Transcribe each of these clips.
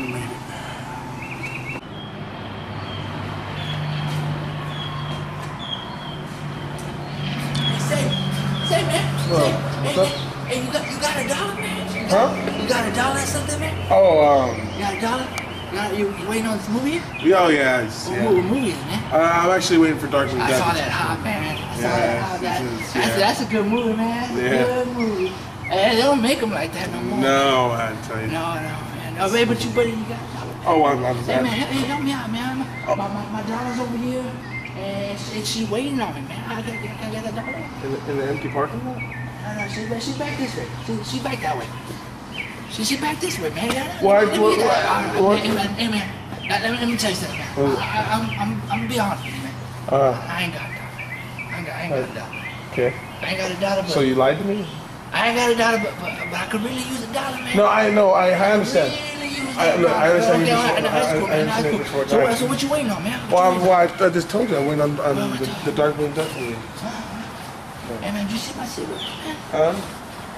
finally made it. Say, say, man. Well, say, what's hey, up? Hey, you got, you got a dollar, man? Huh? you got a dollar or something, man? Oh, um, You got a dollar? You, got, you, you waiting on this movie? yet? oh yeah, What yeah. movie, movie is it, man? Uh, I'm actually waiting for Darkwing I Duck. saw that hot, man. I saw Yeah, that hot. That, that's, yeah. that's a good movie, man. Yeah. Good movie. Hey, they don't make them like that no more. No, I tell you. No, no, No, baby, but you, buddy, you got. Oh, I'm, I'm Hey, man, hey, help me out, man. My, my, my, my dollar's over here, and she, she waiting on me, man. I got, I got a dollar. in, the, in the empty parking lot. No, no, she, she's back this way. She's she back that way. She, she back this way, man. Why- Let me- what- uh, what- uh, what- Hey, man, hey, man. Now, Let me, let me tell you something, man. What? I, I, I'm, I'm, I'm gonna be honest with you, man. Uh, I ain't got a dollar. I ain't got, I ain't got a dollar. okay. I ain't got a dollar, but So you lied to me? I ain't got a dollar, but, but, but I could really use a dollar, man. No, I know. I, I understand. I- look, I understand you just- I- I- cool, I man, that's understand cool. it before So, what you waiting on, man? Well, well I, I just told you I went on, on Well, the, the Darkwing Duck movie. on? Hey, man, did you see my cigarette? Huh?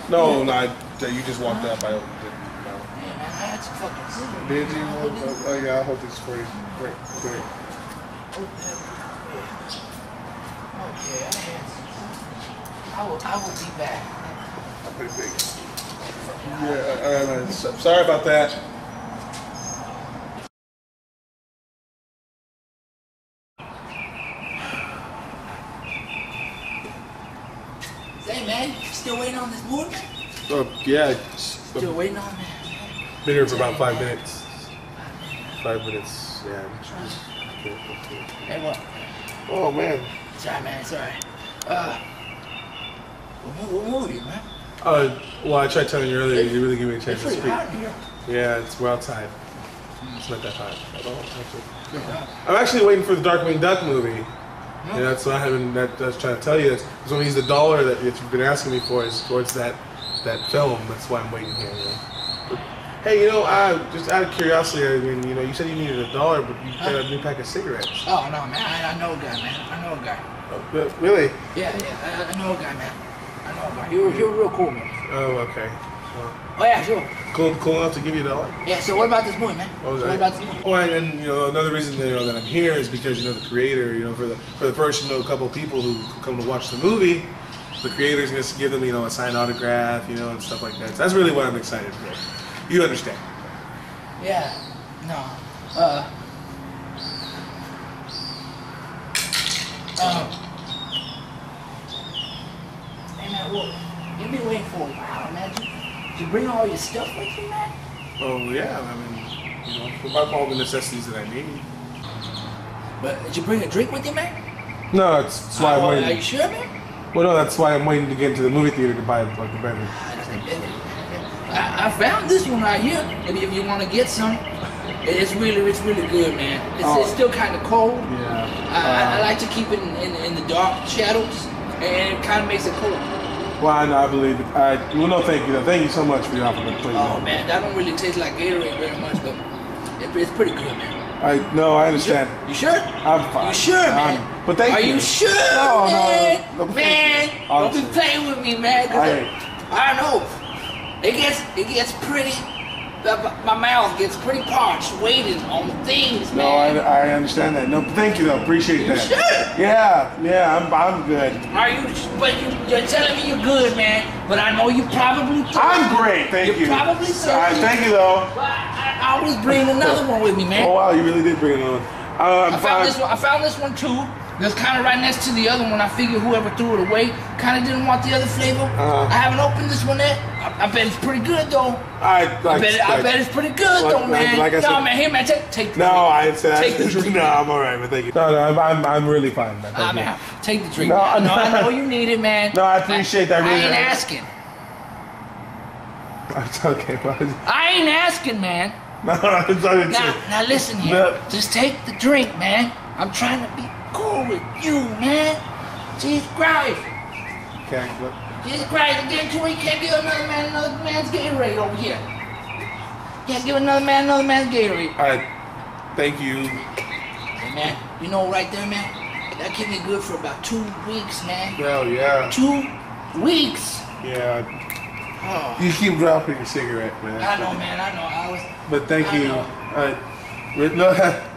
No, no, I, you just walked up. I opened it. No. Man, I had some fucking cigarette. Did you? Oh, oh, yeah, I'll hold this for you. Wait, wait. Okay, I had some. I will, I will be back. I'm pretty big. Yeah, uh, uh, sorry about that. Say, man, you still waiting on this movie? Oh, yeah. Still waiting on that. Been here for about five minutes. Five minutes, yeah. Hey, what? Oh, man. Sorry, man, sorry. Uh, what, mo- what movie, man? Uh, well, I tried telling you earlier, you really give me a chance to speak. hot here. Yeah, it's we're outside. It's not that hot at all, actually. I'm actually waiting for the Darkwing Duck movie. Yeah, that's what I haven't. That, that's trying to tell you. That's it's only the dollar that you've been asking me for is towards that that film. That's why I'm waiting here. Know. But, hey, you know, I just out of curiosity, I mean, you know, you said you needed a dollar, but you got a new pack of cigarettes. Oh, no, man, I, I know a guy, man. I know a guy. Oh, really? Yeah, yeah, I, I know a guy, man. A guy. You're, you're real cool, man. Oh, okay. Well, Oh, yeah, sure. cool, cool enough to give you a dollar. Yeah, so what about this movie, man? What what about this movie? Oh, and, and you know another reason that, you know that I'm here is because you know the creator. You know for the for the first you know couple people who come to watch the movie, the creator's gonna give them you know a signed autograph, you know, and stuff like that. So that's really what I'm excited for. You understand? Yeah, no. Uh. Um. You've been waiting for a while, man. Did you, bring all your stuff with you, man? Oh yeah, I mean, you know, about all the necessities that I need. But did you bring a drink with you, man? No, that's, that's why I'm Uh, Are you waiting. sure, man? Well, no, that's why I'm waiting to get into the movie theater to buy like a beverage. I, I found this one right here. If, if you want to get some, it's really, it's really good, man. It's, Oh. it's still kind of cold. Yeah. I, I, I Uh, like to keep it in, in, in the dark shadows, and it kind of makes it cool. Well, I know, I believe it. I, well, no, thank you. Thank you so much for your please. Oh man, that don't really taste like Gatorade very much, but it, it's pretty good, man. I no, I understand. You sure? I'm fine. You sure, man? I'm- but thank Are you. you sure, No, no, man? no, no, man, thank don't be playing with me, man. I- I, know. It gets, it gets pretty. The- My mouth gets pretty parched waiting on things, man. No, I. I understand that. No, thank you though. Appreciate You that. sure? Yeah, yeah, I'm, I'm good. Are you? But you, you're telling me you're good, man. But I know you probably. I'm great, thank You're you. probably All right, thank you though. But I, I always bring another one with me, man. Oh wow, you really did bring another on. Uh, I found this one. I found this one too. It's kind of right next to the other one. I figured whoever threw it away kind of didn't want the other flavor. Uh-huh. I haven't opened this one yet. I, I bet it's pretty good though. I, I like, bet, I like- bet it's pretty good like- though, man. like I no, said- man, here, man, take, take. the No, drink. I didn't say that. Take the drink. no, I'm all right, but thank you. No, no, I'm, I'm, I'm really fine, man. Ah, Thank you. man, take the drink. No, man. I know, no. I know you need it, man. No, I appreciate that, Really I, really. ain't asking. It's okay, bro. I ain't asking, man. No, it's not Now, now listen here. No. Just take the drink, man. I'm trying to be cool with you, man. Jesus Christ. Okay, look. Jesus Christ, again, you can't give another man another man's Gatorade over here. Can't give another man another man's Gatorade. All right, thank you. Hey, man, you know right there, man, that kept me good for about two weeks, man. Well, yeah, Two weeks. yeah. Oh, You keep dropping your cigarette, man. I know, man. I know. I was. But thank I you. know. Uh, with- no,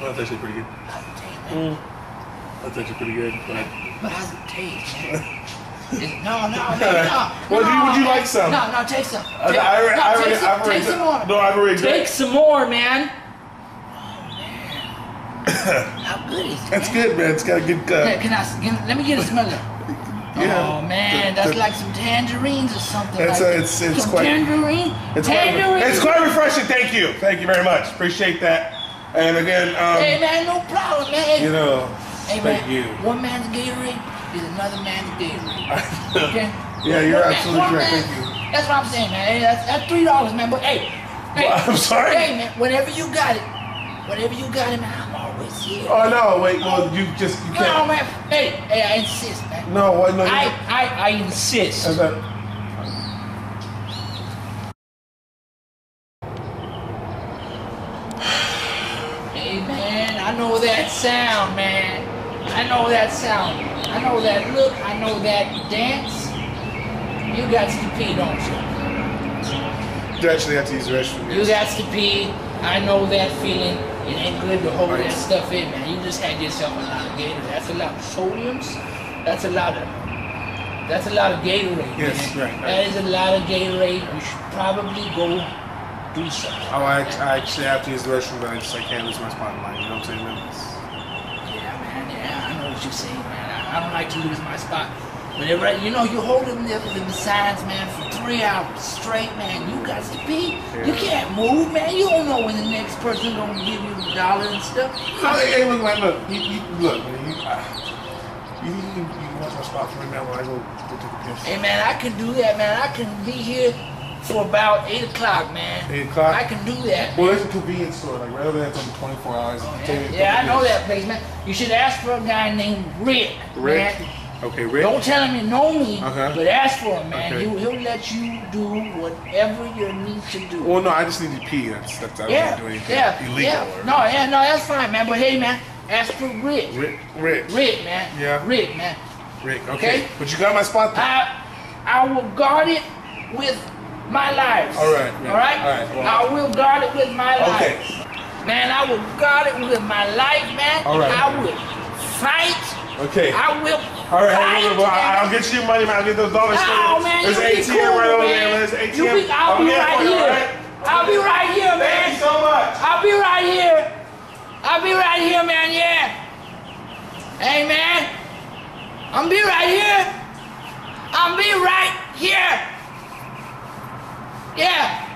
that's actually pretty good. How's it? That's actually pretty good. But But how's it taste, man? It- no, no, man, no. Would you- no, would you like some? No, no, take some. I, Take, I, already- no, I, take already, some, I've already, take some more. No, I've already Take drank. some more, man. How good is it? That's good, man. It's got a good Hey, cut. can I? Can, let me get a smell of it. Yeah. Oh man, The- that's like some tangerines or something. It's, like uh, it's- it's some quite- tangerine. It's quite, tangerine. it's quite refreshing. Thank you. Thank you very much. Appreciate that. And again, um, Hey man, no problem, man. you know, hey thank man, you. one man's Gatorade is another man's Gatorade. Okay. Yeah, you're One absolutely one correct. man- Thank you. That's what I'm saying, man. Hey, that's, that's three dollars, man. But hey, hey, I'm sorry? Hey man, whenever you got it, whenever you got it, man, I'm always here. Oh no, wait. Well, you just you no, can't. man. Hey, hey, I insist, man. No, what? No, you I. I, I insist. That's not- Hey man, I know that sound, man. I know that sound. I know that look. I know that dance. You got to pee, don't you? You actually have to use the restroom. You got to pee. I know that feeling. It ain't good to hold Right. that stuff in, man. You just had yourself a lot of Gatorade. That's a lot of sodiums. That's a lot of. That's a lot of Gatorade. Yes, right, right. That is a lot of Gatorade. You should probably go do something. Oh, I, I actually have to use the restroom, but I just I can't lose my spot in line. You know what I'm saying, man? Yeah, man. Yeah, I know what you're saying, man. I, I don't like to lose my spot. Whenever I, you know you hold them there for the signs, man, for three hours straight, man. You got to pee. You can't move, man. You don't know when the next person gonna give you a dollar and stuff. Oh, hey, look, man, look, you, you, look, man, you, uh, you, you, you, you watch my spot for me, man, when I go, go take a piss. Hey, man, I can do that, man. I can be here for about eight o'clock, man. 8 o'clock? I can do that. Well, there's a convenience store, like, rather than it's open 24 hours. Oh, Take me a yeah, yeah, I know that place, man. You should ask for a guy named Rick. Rick? Man. Okay, Rick. Don't tell him you know me, Uh-huh. but ask for him, man. Okay. He'll, he'll let you do whatever you need to do. Well, no, I just need to pee. That's, that's, I don't yeah, need to do anything yeah, illegal. yeah. No, yeah, no, that's fine, man. But hey, man, ask for Rick. Rick, Rick, Rick, man. Yeah. Rick, man. Rick, okay. Okay. But you got my spot there. I, I will guard it with my life. All right, man. All right. All right, well- I will guard it with my life. Okay. Man, I will guard it with my life, man. All right. I will fight. Okay. I will All right, hey, look, well, I- I'll get you money, man. I'll get those dollars. No, you. Oh, man, There's ATM cool, right over man. there. There's ATM. You be, I'll be right here. right? I'll be right here, man. Thank you so much. I'll be right here. I'll be right here, man. Yeah. Hey, man. I'm be right here. I'm be right here. Yeah.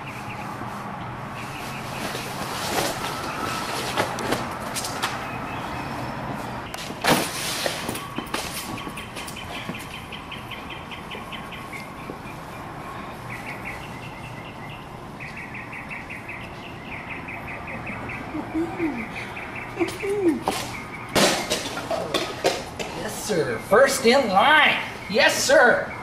Yes, sir. First in line. Yes, sir.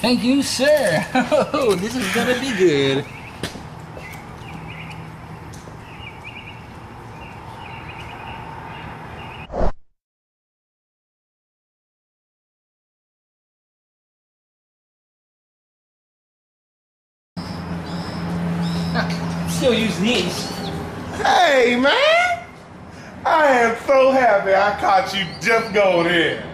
Thank you, sir. Oh, this is gonna be good. Still using these. Hey, man. I am so happy I caught you just going in.